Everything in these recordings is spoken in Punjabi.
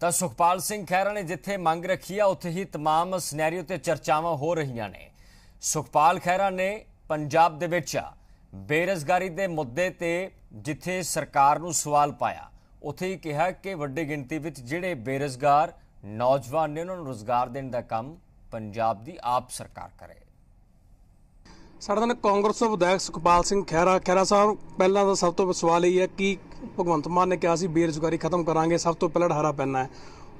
ਤਾਂ ਸੁਖਪਾਲ ਸਿੰਘ ਖਹਿਰਾ ਨੇ ਜਿੱਥੇ ਮੰਗ ਰੱਖੀ ਆ ਉੱਥੇ ਹੀ तमाम ਸਿਨੈਰੀਓ ਤੇ ਚਰਚਾਵਾਂ ਹੋ ਰਹੀਆਂ ਨੇ ਸੁਖਪਾਲ ਖਹਿਰਾ ਨੇ ਪੰਜਾਬ ਦੇ ਵਿੱਚ ਬੇਰਜ਼ਗਾਰੀ ਦੇ ਮੁੱਦੇ ਤੇ ਜਿੱਥੇ ਸਰਕਾਰ ਨੂੰ ਸਵਾਲ ਪਾਇਆ ਉੱਥੇ ਹੀ ਕਿਹਾ ਕਿ ਵੱਡੀ ਗਿਣਤੀ ਵਿੱਚ ਜਿਹੜੇ ਬੇਰਜ਼ਗਾਰ ਨੌਜਵਾਨ ਨੇ ਉਹਨਾਂ ਨੂੰ ਰੋਜ਼ਗਾਰ ਦੇਣ ਦਾ ਕੰਮ ਪੰਜਾਬ ਦੀ ਆਪ ਸਰਕਾਰ ਕਰੇ ਸਾਡੇ ਨਾਲ ਕਾਂਗਰਸ ਵਿਧਾਇਕ ਸੁਖਪਾਲ ਸਿੰਘ ਖਹਿਰਾ ਖਹਿਰਾ ਸਾਹਿਬ ਪਹਿਲਾਂ ਤਾਂ ਸਭ ਤੋਂ ਸਵਾਲ ਇਹ ਹੈ ਕਿ ਭਗਵੰਤ ਮਾਨ ਨੇ ਕਿਹਾ ਸੀ ਬੇਰੁਜ਼ਗਾਰੀ ਖਤਮ ਕਰਾਂਗੇ ਸਭ ਤੋਂ ਪਹਿਲਾਂ ਹਰਾ ਪੈਣਾ ਹੈ।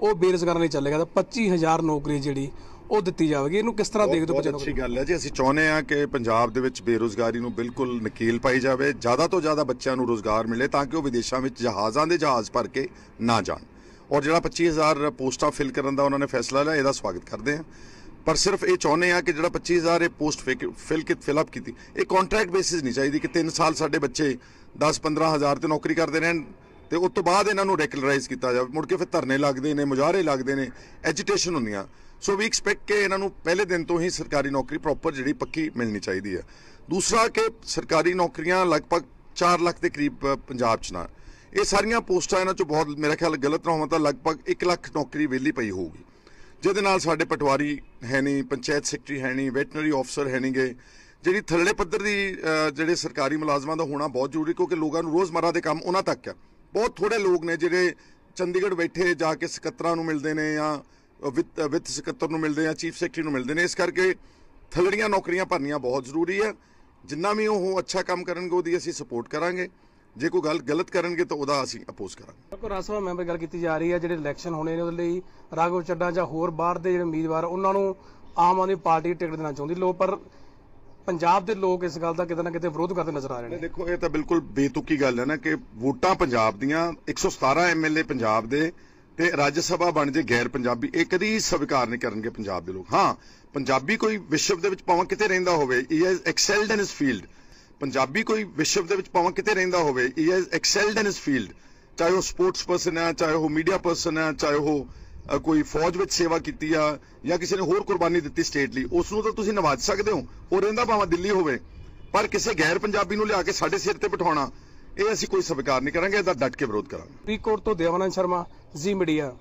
ਉਹ ਬੇਰੁਜ਼ਗਾਰ ਨਹੀਂ ਚੱਲੇਗਾ ਤਾਂ 25000 ਨੌਕਰੀ ਜਿਹੜੀ ਉਹ ਦਿੱਤੀ ਜਾਵੇਗੀ। ਇਹਨੂੰ ਕਿਸ ਤਰ੍ਹਾਂ ਦੇਖਦੇ ਹੋ ਅੱਛੀ ਨੂੰ ਗੱਲ ਹੈ ਜੀ। ਅਸੀਂ ਚਾਹੁੰਦੇ ਹਾਂ ਕਿ ਪੰਜਾਬ ਦੇ ਵਿੱਚ ਬੇਰੋਜ਼ਗਾਰੀ ਨੂੰ ਬਿਲਕੁਲ ਨਕੀਲ ਪਾਈ ਜਾਵੇ ਜ਼ਿਆਦਾ ਤੋਂ ਜ਼ਿਆਦਾ ਬੱਚਿਆਂ ਨੂੰ ਰੋਜ਼ਗਾਰ ਮਿਲੇ ਤਾਂ ਕਿ ਉਹ ਵਿਦੇਸ਼ਾਂ ਵਿੱਚ ਜਹਾਜ਼ਾਂ ਦੇ ਜਹਾਜ਼ ਭਰ ਕੇ ਨਾ ਜਾਣ। ਔਰ ਜਿਹੜਾ 25000 ਪੋਸਟਾਂ ਫਿਲ ਕਰਨ ਦਾ ਉਹਨਾਂ ਨੇ ਫੈਸਲਾ ਲਿਆ ਇਹਦਾ ਸਵਾਗਤ ਕਰਦੇ ਹਾਂ। ਪਰ ਸਿਰਫ ਇਹ ਚਾਹੁੰਦੇ ਹਾਂ ਕਿ ਜਿਹੜਾ 25000 ਇਹ ਪੋਸਟ ਫਿਲ ਕਿ ਫਿਲ ਅਪ ਕੀਤੀ, ਇਹ ਕੰਟਰੈਕਟ ਬੇਸਿਸ ਨਹੀਂ ਚਾਹੀਦੀ ਕਿ 3 ਸਾਲ ਸਾਡੇ ਬੱਚੇ 10-15000 ਤੇ ਨੌਕਰੀ ਕਰਦੇ ਰਹਿਣ ਤੇ ਉਸ ਤੋਂ ਬਾਅਦ ਇਹਨਾਂ ਨੂੰ ਰੈਗੂਲਰਾਈਜ਼ ਕੀਤਾ ਜਾਵੇ। ਮੁੜ ਕੇ ਫਿਰ ਧਰਨੇ ਲੱਗਦੇ ਨੇ, ਮੁਜ਼ਾਹਰੇ ਲੱਗਦੇ ਨੇ ਐਜੀਟੇਸ਼ਨ ਹੁੰਦੀਆਂ। ਸੋ ਵੀ ਐਕਸਪੈਕਟ ਕਿ ਇਹਨਾਂ ਨੂੰ ਪਹਿਲੇ ਦਿਨ ਤੋਂ ਹੀ ਸਰਕਾਰੀ ਨੌਕਰੀ ਪ੍ਰੋਪਰ ਜਿਹੜੀ ਪੱਕੀ ਮਿਲਣੀ ਚਾਹੀਦੀ ਹੈ। ਦੂਸਰਾ ਕਿ ਸਰਕਾਰੀ ਨੌਕਰੀਆਂ ਲਗਭਗ 4 ਲੱਖ ਦੇ ਕਰੀਬ ਪੰਜਾਬ 'ਚ ਨਾ। ਇਹ ਸਾਰੀਆਂ ਪੋਸਟਾਂ ਇਹਨਾਂ 'ਚੋਂ ਬਹੁਤ, ਮੇਰਾ ਖਿਆਲ ਗਲਤ ਨਾ ਹੋਵਾਂ ਤਾਂ ਲਗਭਗ 1 ਲੱਖ ਨੌਕਰੀ ਵਿਹਲੀ ਪਈ ਹੋਊਗੀ। ਜਿਹਦੇ ਨਾਲ ਸਾਡੇ ਪਟਵਾਰੀ ਹੈ ਨਹੀਂ, ਪੰਚਾਇਤ ਸੈਕਟਰੀ ਹੈ ਨਹੀਂ ਵੈਟਰਨਰੀ ਅਫਸਰ ਹੈ ਨਹੀਂਗੇ, ਜਿਹੜੀ ਥੱਲੜੇ ਪੱਧਰ ਦੀ ਜਿਹੜੇ ਸਰਕਾਰੀ ਮੁਲਾਜ਼ਮਾਂ ਦਾ ਹੋਣਾ ਬਹੁਤ ਜ਼ਰੂਰੀ ਕਿਉਂਕਿ ਲੋਕਾਂ ਨੂੰ ਰੋਜ਼ਮਰਾ ਦੇ ਕੰਮ ਉਹਨਾਂ ਤੱਕ ਆ। ਬਹੁਤ ਥੋੜੇ ਲੋਕ ਨੇ ਜਿਹੜੇ ਚੰਡੀਗੜ੍ਹ ਬੈਠੇ ਜਾ ਕੇ ਸਕੱਤਰਾਂ ਨੂੰ ਮਿਲਦੇ ਨੇ ਜਾਂ ਵਿੱਤ ਵਿੱਤ ਸਕੱਤਰ ਨੂੰ ਮਿਲਦੇ ਆ ਚੀਫ ਸੈਕਟਰੀ ਨੂੰ ਮਿਲਦੇ ਨੇ। ਇਸ ਕਰਕੇ ਥੱਲੜੀਆਂ ਨੌਕਰੀਆਂ ਭਰਨੀਆਂ ਬਹੁਤ ਜ਼ਰੂਰੀ ਹੈ ਜਿੰਨਾ ਵੀ ਉਹ ਅੱਛਾ ਕੰਮ ਕਰਨਗੇ, ਉਹਦੀ ਅਸੀਂ ਸਪੋਰਟ ਕਰਾਂਗੇ। ਜੇ ਕੋਈ ਗੱਲ ਗਲਤ ਕਰਨਗੇ ਤਾਂ ਉਹਦਾ ਅਸੀਂ ਅਪੋਜ਼ ਕਰਾਂਗੇ। ਕੋ ਰਾਜ ਸਭਾ ਮੈਂਬਰ ਗੱਲ ਕੀਤੀ ਜਾ ਰਹੀ ਹੈ ਜਿਹੜੇ ਇਲੈਕਸ਼ਨ ਹੋਣੇ ਨੇ ਉਹਦੇ ਲਈ ਰਾਘਵ ਚੱਡਾ ਜਾਂ ਹੋਰ ਬਾਹਰ ਦੇ ਜਿਹੜੇ ਉਮੀਦਵਾਰ ਉਹਨਾਂ ਨੂੰ ਆਮ ਆਦਮੀ ਪਾਰਟੀ ਟਿਕਟ ਦੇਣਾ ਚਾਹੁੰਦੀ। ਲੋਕ ਪਰ ਪੰਜਾਬ ਦੇ ਲੋਕ ਇਸ ਗੱਲ ਦਾ ਕਿਤੇ ਨਾ ਕਿਤੇ ਵਿਰੋਧ ਕਰਦੇ ਨਜ਼ਰ ਆ ਰਹੇ ਨੇ। ਦੇਖੋ ਇਹ ਤਾਂ ਬਿਲਕੁਲ ਬੇਤੁਕੀ ਗੱਲ ਹੈ ਨਾ ਕਿ ਵੋਟਾਂ ਪੰਜਾਬ ਦੀਆਂ 117 ਐਮਐਲਏ ਪੰਜਾਬ ਦੇ ਤੇ ਰਾਜ ਸਭਾ ਬਣ ਜੇ ਗੈਰ ਪੰਜਾਬੀ ਇਹ ਕਦੀ ਸਵੀਕਾਰ ਨਹੀਂ ਕਰਨਗੇ ਪੰਜਾਬ ਦੇ ਲੋਕ। ਹਾਂ ਪੰਜਾਬੀ ਕੋਈ ਵਿਸ਼ਵ ਦੇ ਵਿੱਚ ਭਾਵੇਂ ਕਿਤੇ ਰਹਿੰਦਾ ਹੋਵੇ he has excelled in his field Punjabi ਕੋਈ ਵਿਸ਼ਵ ਦੇ ਵਿੱਚ ਭਾਵੇਂ ਕਿਤੇ ਰਹਿੰਦਾ ਹੋਵੇ he has excelled in his field ਚਾਹੇ ਉਹ ਸਪੋਰਟਸ ਪਰਸਨ ਹੈ, ਚਾਹੇ ਉਹ ਮੀਡੀਆ ਪਰਸਨ ਹੈ, ਚਾਹੇ ਉਹ ਕੋਈ ਫੌਜ ਵਿੱਚ ਸੇਵਾ ਕੀਤੀ ਆ, ਜਾਂ ਕਿਸੇ ਨੇ ਹੋਰ ਕੁਰਬਾਨੀ ਦਿੱਤੀ ਸਟੇਟ ਲਈ, ਉਸ ਨੂੰ ਤਾਂ ਤੁਸੀਂ ਨਵਾਜ ਸਕਦੇ ਹੋ, ਉਹ ਰਹਿੰਦਾ ਭਾਵੇਂ ਦਿੱਲੀ ਹੋਵੇ, ਪਰ ਕਿਸੇ ਗੈਰ ਪੰਜਾਬੀ ਨੂੰ ਲਿਆ ਕੇ ਸਾਡੇ ਸਿਰ ਤੇ ਬਿਠਾਉਣਾ, ਇਹ ਅਸੀਂ ਕੋਈ ਸਵੀਕਾਰ ਨਹੀਂ ਕਰਾਂਗੇ, ਇਹਦਾ ਡਟ ਕੇ ਵਿਰੋਧ ਕਰਾਂਗੇ। ਫਰੀਦਕੋਟ ਤੋਂ ਦੇਵਾਨੰਦ ਸ਼ਰਮਾ ਜੀ ਮੀਡੀਆ